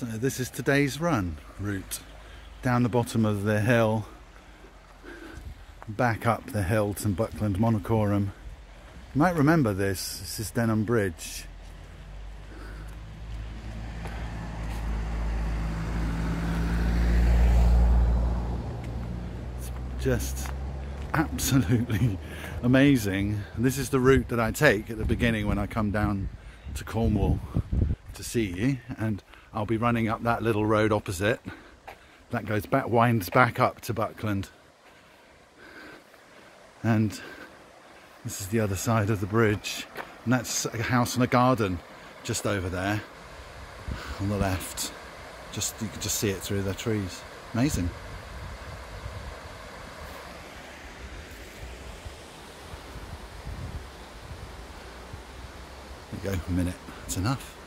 So this is today's run route down the bottom of the hill, back up the hill to Buckland Monachorum. You might remember this, this is Denham Bridge. It's just absolutely amazing. And this is the route that I take at the beginning when I come down to Cornwall to see you and I'll be running up that little road opposite. That goes back winds back up to Buckland. And this is the other side of the bridge. And that's a house and a garden just over there on the left. Just you can just see it through the trees. Amazing. There you go, a minute, that's enough.